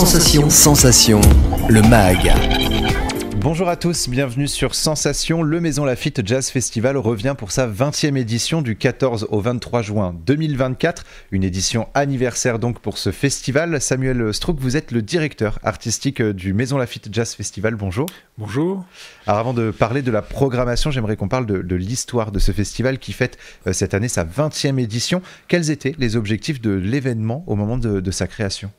Sensation. Sensation. Le MAG. Bonjour à tous, bienvenue sur Sensation. Le Maison Lafitte Jazz Festival revient pour sa 20e édition du 14 au 23 juin 2024. Une édition anniversaire donc pour ce festival. Samuel Strouk, vous êtes le directeur artistique du Maison Lafitte Jazz Festival. Bonjour. Bonjour. Alors avant de parler de la programmation, j'aimerais qu'on parle de, l'histoire de ce festival qui fête euh, cette année sa 20e édition. Quels étaient les objectifs de l'événement au moment de sa création?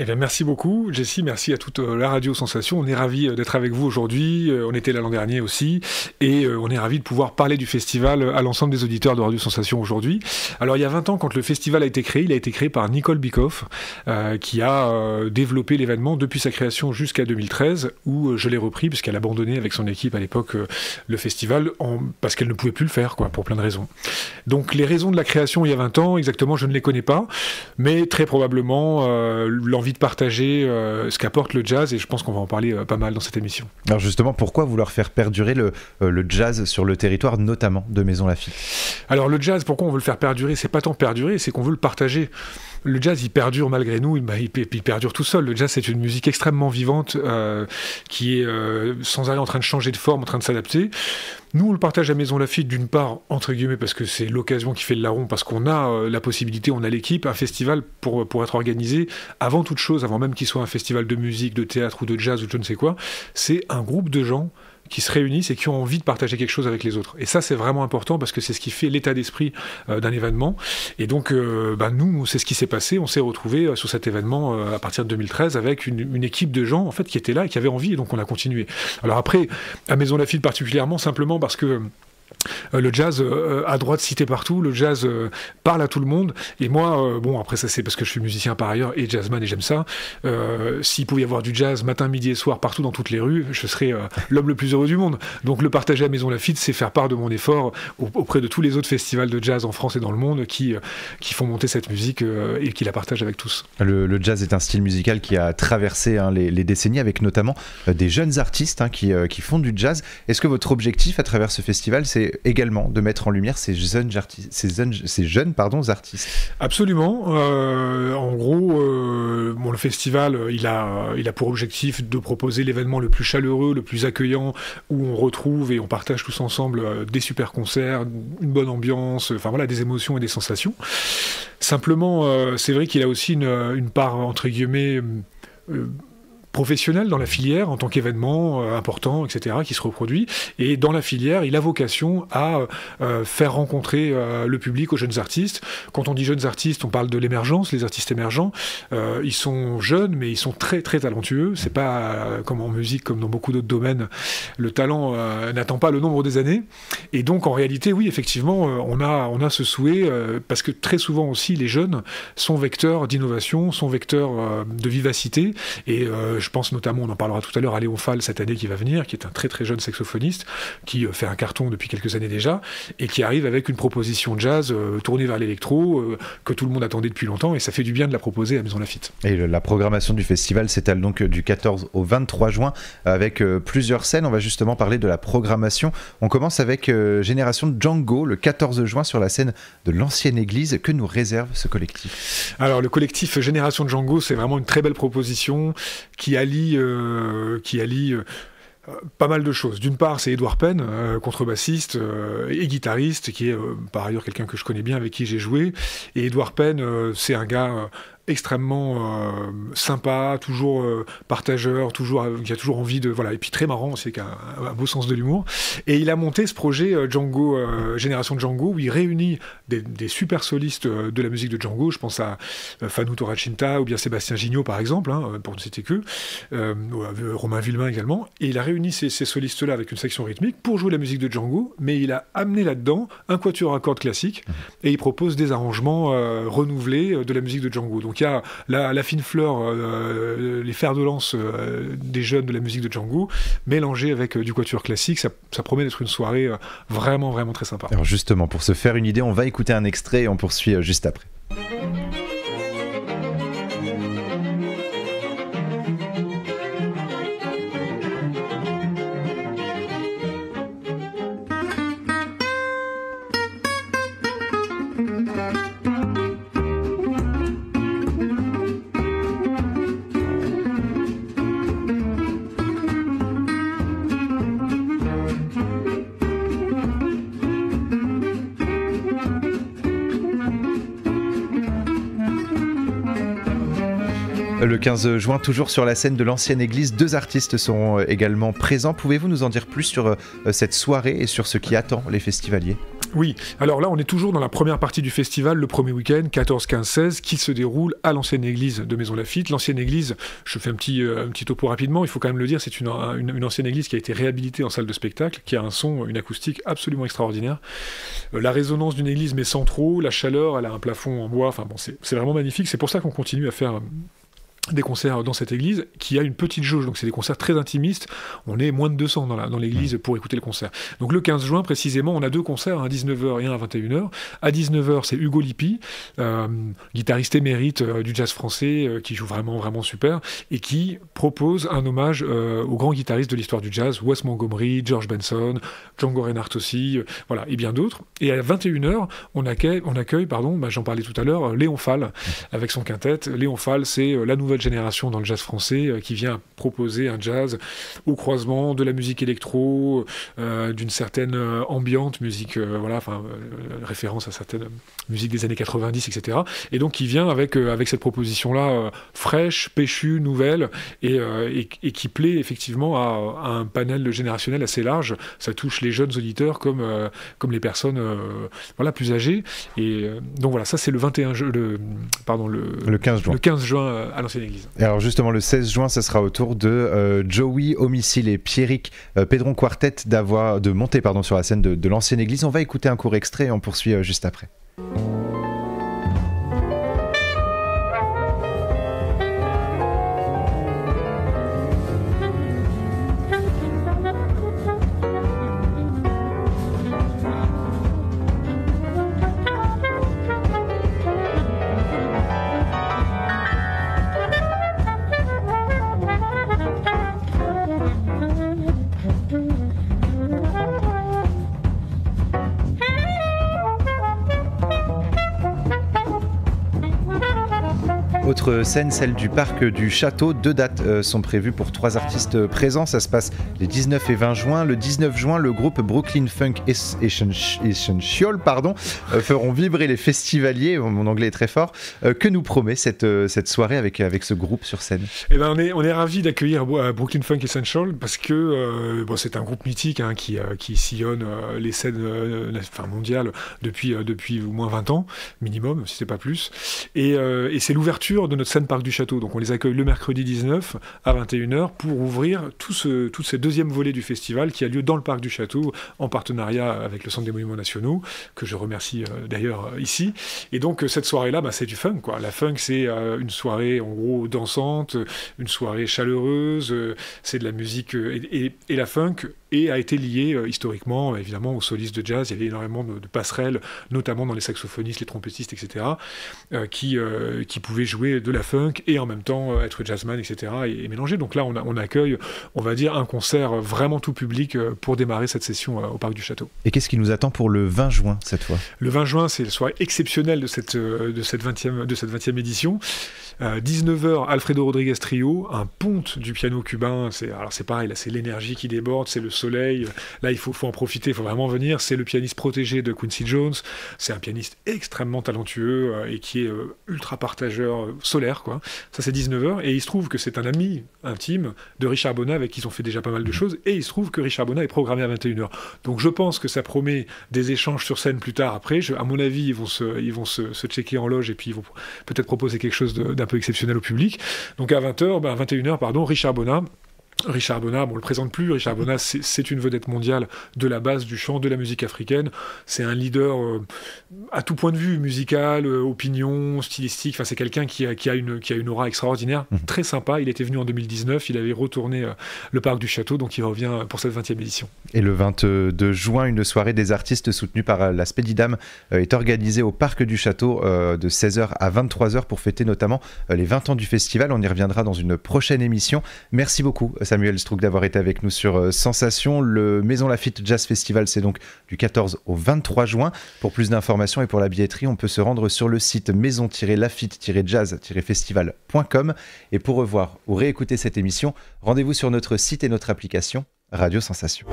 Eh bien, merci beaucoup, Jessie. Merci à toute euh, la radio Sensation. On est ravis euh, d'être avec vous aujourd'hui. Euh, on était là l'an dernier aussi. Et on est ravis de pouvoir parler du festival à l'ensemble des auditeurs de Radio Sensation aujourd'hui. Alors, il y a 20 ans, quand le festival a été créé, il a été créé par Nicole Bikoff, qui a développé l'événement depuis sa création jusqu'à 2013, où je l'ai repris, puisqu'elle a abandonné avec son équipe à l'époque le festival, parce qu'elle ne pouvait plus le faire, quoi, pour plein de raisons. Donc, les raisons de la création il y a 20 ans, exactement, je ne les connais pas. Mais très probablement, l'envie de partager euh, ce qu'apporte le jazz et je pense qu'on va en parler euh, pas mal dans cette émission. Alors justement, pourquoi vouloir faire perdurer le, euh, le jazz sur le territoire, notamment de Maison Lafitte? Alors le jazz, pourquoi on veut le faire perdurer? C'est pas tant perdurer, c'est qu'on veut le partager le jazz, il perdure malgré nous, bah, il, perdure tout seul. Le jazz, c'est une musique extrêmement vivante qui est sans arrêt en train de changer de forme, en train de s'adapter. Nous, on le partage à Maison Lafitte, d'une part, entre guillemets, parce que c'est l'occasion qui fait le larron, parce qu'on a euh, la possibilité, on a l'équipe, un festival pour, pour être organisé, avant toute chose, avant même qu'il soit un festival de musique, de théâtre ou de jazz ou je ne sais quoi, c'est un groupe de gens qui se réunissent et qui ont envie de partager quelque chose avec les autres. Et ça, c'est vraiment important parce que c'est ce qui fait l'état d'esprit euh, d'un événement. Et donc, bah, nous, c'est ce qui s'est passé. On s'est retrouvés euh, sur cet événement à partir de 2013 avec une, une, équipe de gens en fait qui étaient là et qui avaient envie. Et donc, on a continué. Alors après, à Maison Lafitte particulièrement, simplement parce que euh, le jazz euh, a droit de citer partout, le jazz euh, parle à tout le monde. Et moi, bon, après ça c'est parce que je suis musicien par ailleurs et jazzman et j'aime ça. S'il pouvait y avoir du jazz matin, midi et soir partout dans toutes les rues, je serais l'homme le plus heureux du monde. Donc le partager à Maison Lafitte, c'est faire part de mon effort auprès de tous les autres festivals de jazz en France et dans le monde qui, qui font monter cette musique et qui la partagent avec tous. Le, jazz est un style musical qui a traversé hein, les, décennies avec notamment des jeunes artistes hein, qui, qui font du jazz. Est-ce que votre objectif à travers ce festival, c'est également de mettre en lumière ces jeunes, ces jeunes, ces jeunes pardon, artistes. Absolument. Euh, en gros, euh, le festival, il a, il a pour objectif de proposer l'événement le plus chaleureux, le plus accueillant, où on retrouve et on partage tous ensemble euh, des super concerts, une bonne ambiance, enfin voilà, des émotions et des sensations. Simplement, c'est vrai qu'il a aussi une part, entre guillemets, professionnel dans la filière en tant qu'événement euh, important, etc., qui se reproduit. Et dans la filière, il a vocation à euh, faire rencontrer euh, le public aux jeunes artistes. Quand on dit jeunes artistes, on parle de l'émergence, les artistes émergents. ils sont jeunes, mais ils sont très très talentueux. C'est pas comme en musique, comme dans beaucoup d'autres domaines, le talent n'attend pas le nombre des années. Et donc en réalité, oui, effectivement, on a on a ce souhait parce que très souvent aussi les jeunes sont vecteurs d'innovation, sont vecteurs de vivacité et je pense notamment, on en parlera tout à l'heure, à Léon Fall cette année qui va venir, qui est un très très jeune saxophoniste, qui euh, fait un carton depuis quelques années déjà, et qui arrive avec une proposition de jazz euh, tournée vers l'électro, euh, que tout le monde attendait depuis longtemps, et ça fait du bien de la proposer à Maison Lafitte. Et la programmation du festival s'étale donc du 14 au 23 juin, avec plusieurs scènes. On va justement parler de la programmation. On commence avec Génération Django, le 14 juin, sur la scène de l'ancienne église. Que nous réserve ce collectif? Alors, le collectif Génération Django, c'est vraiment une très belle proposition qui qui allie, euh, euh, pas mal de choses. D'une part, c'est Edouard Penn, euh, contrebassiste et guitariste, qui est par ailleurs quelqu'un que je connais bien, avec qui j'ai joué. Et Edouard Penn, c'est un gars extrêmement euh, sympa, toujours euh, partageur, toujours euh, qui a toujours envie de voilà et puis très marrant, c'est qu'un un beau sens de l'humour. Et il a monté ce projet Django Génération Django où il réunit des, super solistes de la musique de Django. Je pense à Fanou Toracinta ou bien Sébastien Gignot par exemple, hein, pour ne citer que Romain Villemain également. Et il a réuni ces, solistes-là avec une section rythmique pour jouer la musique de Django, mais il a amené là-dedans un quatuor à cordes classique mmh. et il propose des arrangements renouvelés de la musique de Django. Donc il y a la, fine fleur, euh, les fers de lance euh, des jeunes de la musique de Django, mélangés avec euh, du quatuor classique. Ça, ça promet d'être une soirée vraiment, vraiment très sympa. Alors justement, pour se faire une idée, on va écouter un extrait et on poursuit juste après. Le 15 juin, toujours sur la scène de l'ancienne église, deux artistes seront également présents. Pouvez-vous nous en dire plus sur cette soirée et sur ce qui attend les festivaliers? Oui, alors là on est toujours dans la première partie du festival, le premier week-end, 14, 15, 16, qui se déroule à l'ancienne église de Maison Lafitte. L'ancienne église, je fais un petit, euh, un petit topo rapidement, il faut quand même le dire, c'est une, une, ancienne église qui a été réhabilitée en salle de spectacle, qui a un son, une acoustique absolument extraordinaire. Euh, la résonance d'une église mais sans trop, la chaleur, elle a un plafond en bois, enfin bon, c'est vraiment magnifique, c'est pour ça qu'on continue à faire des concerts dans cette église qui a une petite jauge, donc c'est des concerts très intimistes. On est moins de 200 dans l'église dans pour écouter le concert. Donc le 15 juin précisément, on a deux concerts, un à 19h et un à 21h. À 19h, c'est Hugo Lippi, euh, guitariste émérite euh, du jazz français, euh, qui joue vraiment vraiment super et qui propose un hommage aux grands guitaristes de l'histoire du jazz, Wes Montgomery, George Benson, Django Reinhardt aussi, voilà, et bien d'autres. Et à 21h, on accueille, on accueille pardon, bah, j'en parlais tout à l'heure, Léon Fall avec son quintet. Léon Fall, c'est la nouvelle génération dans le jazz français euh, qui vient proposer un jazz au croisement de la musique électro, euh, d'une certaine euh, ambiante, musique, voilà, enfin, référence à certaines musiques des années 90, etc. Et donc qui vient avec, avec cette proposition-là fraîche, péchue, nouvelle, et, et, qui plaît effectivement à, un panel générationnel assez large. Ça touche les jeunes auditeurs comme, comme les personnes voilà, plus âgées. Et donc voilà, ça c'est le 21 le, pardon, le, le 15 juin, le 15 juin à l'ancienne alors justement, le 16 juin, ce sera au tour de euh, Joey Homicile et Pierrick euh, Pedron Quartet de monter pardon, sur la scène de, de l'ancienne église. On va écouter un court extrait et on poursuit euh, juste après. Autre scène, celle du parc du château. Deux dates euh, sont prévues pour trois artistes présents. Ça se passe les 19 et 20 juin. Le 19 juin, le groupe Brooklyn Funk Essential pardon, euh, feront vibrer les festivaliers. Mon anglais est très fort. Euh, que nous promet cette, cette soirée avec, avec ce groupe sur scène eh ben, On est, on est ravis d'accueillir Brooklyn Funk Essential parce que bon, c'est un groupe mythique hein, qui, qui sillonne les scènes enfin, mondiales depuis, depuis au moins 20 ans, minimum, si c'est pas plus. Et, et c'est l'ouverture de notre scène Parc du Château. Donc on les accueille le mercredi 19 à 21h pour ouvrir tout ce, tout ces deuxième volet du festival qui a lieu dans le Parc du Château en partenariat avec le Centre des Monuments Nationaux, que je remercie euh, d'ailleurs euh, ici. Et donc euh, cette soirée-là, bah, c'est du funk. Quoi. La funk, c'est une soirée en gros dansante, une soirée chaleureuse, c'est de la musique et la funk et a été lié euh, historiquement évidemment aux solistes de jazz. Il y avait énormément de, passerelles, notamment dans les saxophonistes, les trompettistes, etc., euh, qui, euh, qui pouvaient jouer de la funk et en même temps être jazzman, etc., et, mélanger. Donc là, on, on, accueille, on va dire, un concert vraiment tout public pour démarrer cette session au Parc du Château. Et qu'est-ce qui nous attend pour le 20 juin cette fois? Le 20 juin, c'est la soirée exceptionnelle de cette, de cette 20e, de cette 20e édition. 19h, Alfredo Rodriguez Trio, un ponte du piano cubain. C'est, alors c'est pareil, là c'est l'énergie qui déborde, c'est le soleil. Là, il faut, faut en profiter, il faut vraiment venir. C'est le pianiste protégé de Quincy Jones. C'est un pianiste extrêmement talentueux euh, et qui est euh, ultra partageur euh, solaire, quoi. Ça, c'est 19h. Et il se trouve que c'est un ami intime de Richard Bonnat avec qui ils ont fait déjà pas mal de choses. Et il se trouve que Richard Bonnat est programmé à 21h. Donc, je pense que ça promet des échanges sur scène plus tard après. à mon avis, ils vont se, ils vont se, se, checker en loge et puis ils vont peut-être proposer quelque chose d'un peu exceptionnel au public. Donc, à 20h, ben, 21h, pardon, Richard Bonnat Richard Bonnat, on le présente plus, Richard Bonnat, c'est une vedette mondiale de la base du chant, de la musique africaine. C'est un leader euh, à tout point de vue, musical, euh, opinion, stylistique. Enfin, c'est quelqu'un qui a, qui, a une, qui a une aura extraordinaire, mhm. très sympa. Il était venu en 2019, il avait retourné euh, le parc du château, donc il revient pour cette 20e édition. Et le 22 juin, une soirée des artistes soutenue par la Spédidam est organisée au parc du château de 16h à 23h pour fêter notamment les 20 ans du festival. On y reviendra dans une prochaine émission. Merci beaucoup. Samuel Strouk d'avoir été avec nous sur euh, Sensation. Le Maison Lafitte Jazz Festival, c'est donc du 14 au 23 juin. Pour plus d'informations et pour la billetterie, on peut se rendre sur le site maison-lafitte-jazz-festival.com. Et pour revoir ou réécouter cette émission, rendez-vous sur notre site et notre application Radio Sensation.